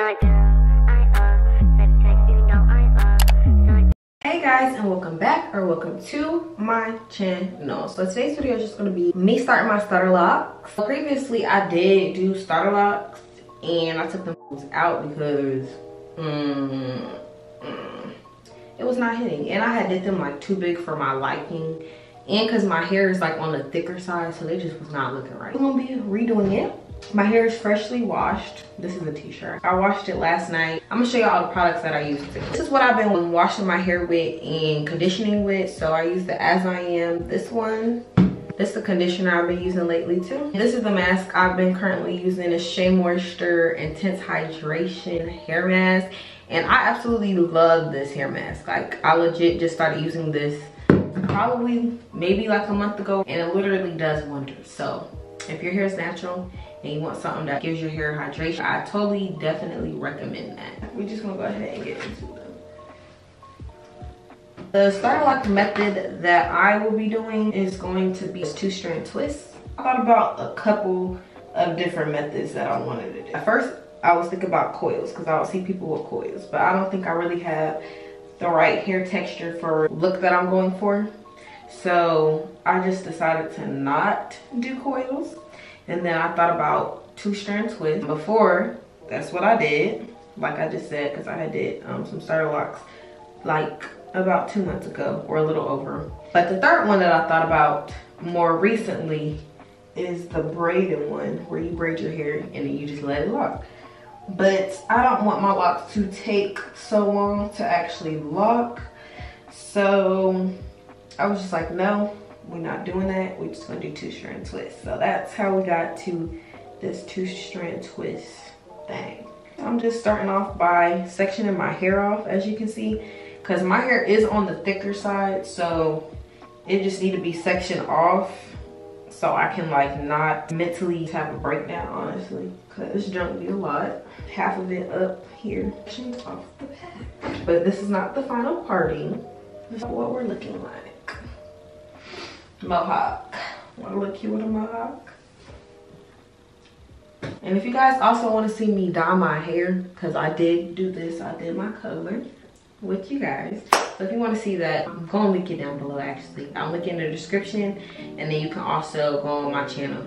Hey guys and welcome back or welcome to my channel. So today's video is just going to be me starting my starter locks. Previously I did do starter locks and I took them out because mm, mm, it was not hitting and I had did them like too big for my liking and because my hair is like on the thicker side so they just was not looking right. I'm gonna be redoing it. My hair is freshly washed. This is a t-shirt. I washed it last night. I'm gonna show you all the products that I use. This is what I've been washing my hair with and conditioning with. So I use the As I Am, this one. This is the conditioner I've been using lately too. This is the mask I've been currently using. It's Shea Moisture Intense Hydration Hair Mask. And I absolutely love this hair mask. Like I legit just started using this probably maybe like a month ago and it literally does wonders. So if your hair is natural and you want something that gives your hair hydration, I totally definitely recommend that. We're just gonna go ahead and get into them. The starter lock method that I will be doing is going to be two strand twists. I thought about a couple of different methods that I wanted to do. At first, I was thinking about coils because I don't see people with coils, but I don't think I really have the right hair texture for look that I'm going for. So I just decided to not do coils. And then I thought about two strand twists. Before, that's what I did. Like I just said, because I had did um, some starter locks like about two months ago or a little over. But the third one that I thought about more recently is the braided one where you braid your hair and then you just let it lock. But I don't want my locks to take so long to actually lock. So I was just like, no, we're not doing that. We're just gonna do two strand twists. So that's how we got to this two strand twist thing. I'm just starting off by sectioning my hair off, as you can see, because my hair is on the thicker side, so it just need to be sectioned off so I can like not mentally have a breakdown, honestly, because this junk be a lot. Half of it up here, off the back. But this is not the final parting. This is what we're looking like mohawk. Want to look cute with a mohawk? And if you guys also want to see me dye my hair, because I did do this, I did my color with you guys. So if you want to see that, I'm going to link it down below actually. I'll link it in the description and then you can also go on my channel,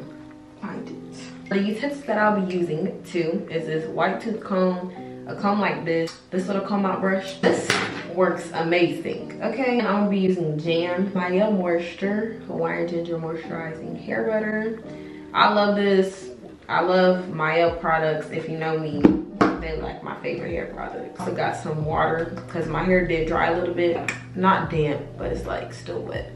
find it. The utensils that I'll be using too is this white tooth comb, a comb like this, this little comb out brush. This works amazing. Okay, I'm gonna be using Jam Maya Moisture Hawaiian Ginger Moisturizing Hair Butter. I love this. I love Maya products. If you know me, they like my favorite hair products. I got some water because my hair did dry a little bit. Not damp, but it's like still wet.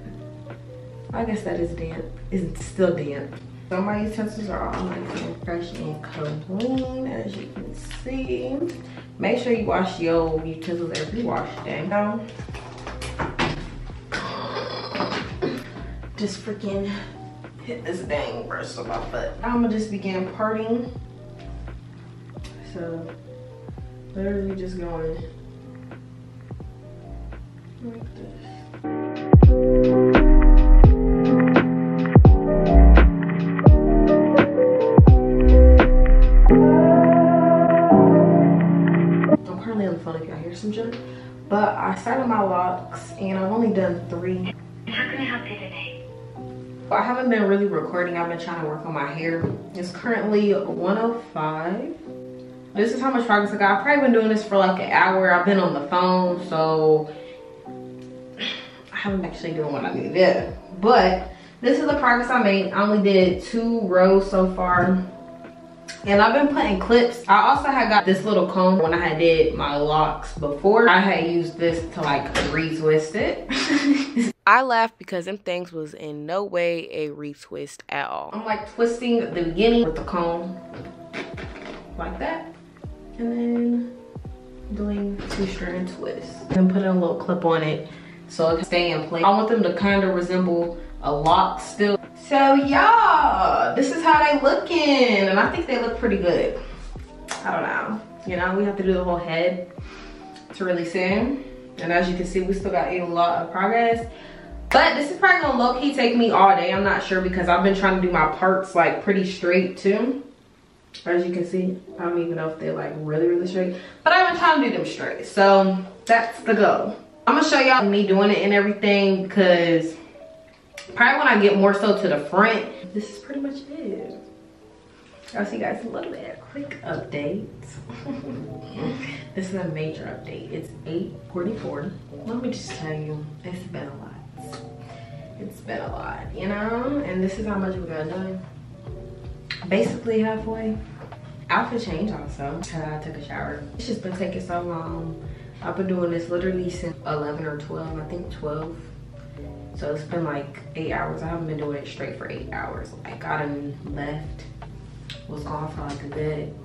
I guess that is damp. It's still damp. So my utensils are all nice and fresh and clean, as you can see. Make sure you wash your utensils every wash day. Now, just freaking hit this dang brush on my foot. I'm gonna just begin parting. So, literally just going like this. But I started my locks and I've only done three. How can I help you today? I haven't been really recording. I've been trying to work on my hair. It's currently 105. This is how much progress I got. I've probably been doing this for like an hour. I've been on the phone, so I haven't actually doing what I need to. But this is the progress I made. I only did two rows so far and I've been putting clips. I also had got this little comb when I had did my locks before. I had used this to like retwist it. I laughed because them things was in no way a retwist at all. I'm like twisting the beginning with the comb like that. And then doing two strand twists. And putting a little clip on it so it can stay in place. I want them to kind of resemble a lock still. So y'all, this is how they looking. And I think they look pretty good. I don't know. You know, we have to do the whole head to really see. And as you can see, we still got a lot of progress. But this is probably gonna low-key take me all day. I'm not sure because I've been trying to do my parts like pretty straight too. as you can see i don't even know if they're like really really straight but i've been trying to do them straight so that's the goal i'm gonna show y'all me doing it and everything because probably when i get more so to the front this is pretty much it. I'll see you guys a little bit. Quick update. This is a major update. It's 8:44. let me just tell you it's been a lot. It's been a lot you know? And this is how much we got done basically halfway. Outfit change also. I took a shower. It's just been taking so long i've been doing this literally since 11 or 12 i think 12 so it's been like eight hours. I haven't been doing it straight for eight hours. I done left was gone for like a good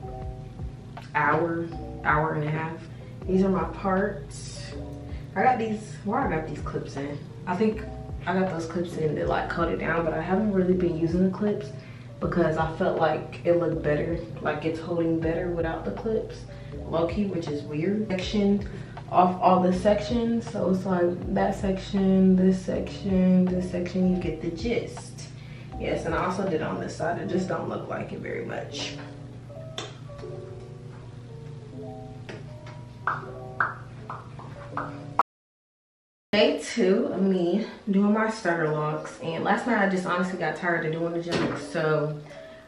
hour hour and a half. These are my parts. I got these where i got these clips in? I think i got those clips in that like cut it down but i haven't really been using the clips because I felt like it looked better, like it's holding better without the clips, low-key, which is weird. Section off all the sections, so it's like that section, this section, this section, you get the gist. Yes, and I also did on this side, it just don't look like it very much. day two of me doing my starter locks and last night i just honestly got tired of doing the jump so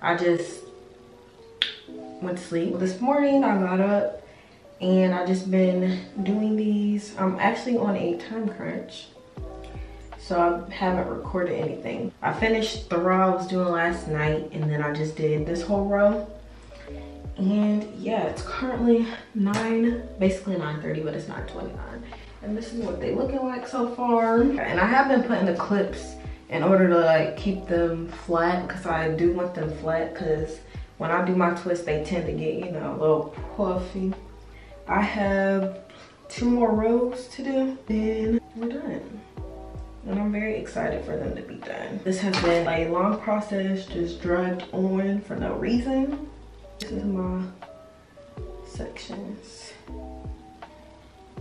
i just went to sleep this morning i got up and i just been doing these. I'm actually on a time crunch so i haven't recorded anything. I finished the row i was doing last night and then i just did this whole row and yeah it's currently 9 basically 9 30 but it's 9 and this is what they looking like so far. And i have been putting the clips in order to like keep them flat because i do want them flat because when i do my twist they tend to get you know a little puffy. I have two more rows to do then we're done. And i'm very excited for them to be done. This has been a long process just dragged on for no reason. This is my sections.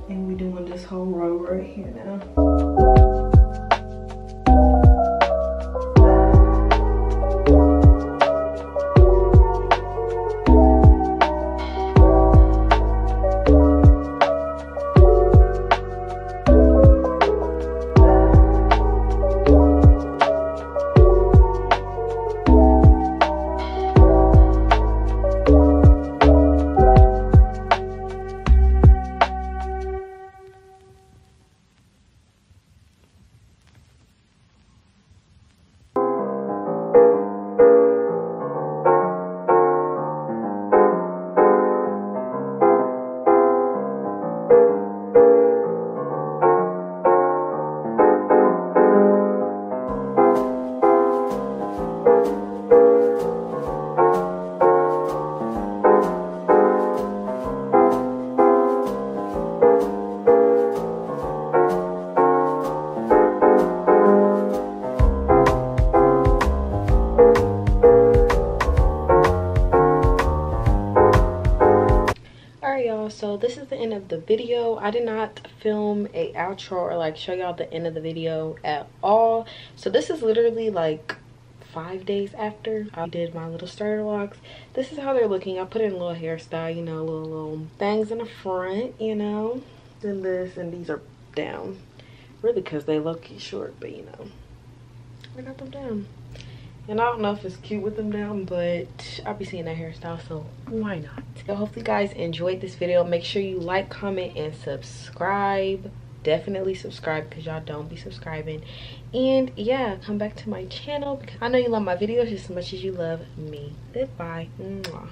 And we're doing this whole row right here now. Of the video. I did not film a outro or like show y'all the end of the video at all. So this is literally like five days after i did my little starter locks this is how they're looking. I put in a little hairstyle you know little little things in the front you know then this and these are down. Really because they look short but you know i got them down and I don't know if it's cute with them down, but I'll be seeing that hairstyle, so why not? So hopefully you guys enjoyed this video. Make sure you like, comment, and subscribe. Definitely subscribe because y'all don't be subscribing. And yeah, come back to my channel I know you love my videos just as much as you love me. Goodbye. Mwah.